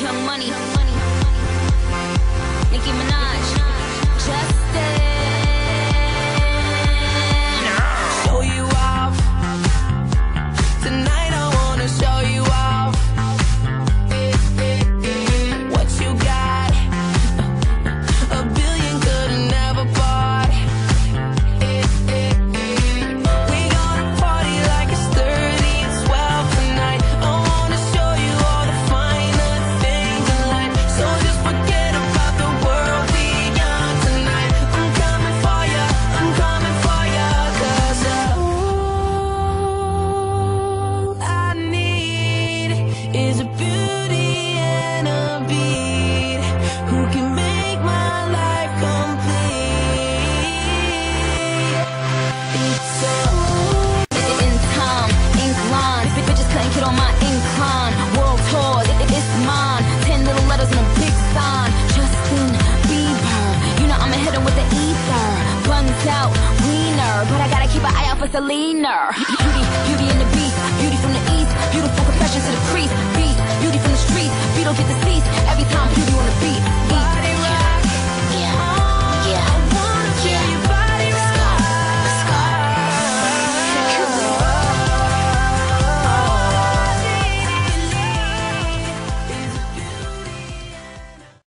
Young money. Money. is a beauty and a beat who can make my life complete. In time, incline. Bitches on my incline. World tour, it's mine. Ten little letters a big sign. Justin Bieber, you know I'm with the ether. Out, but I gotta keep an eye out for Selena. Beauty, beauty and the beat.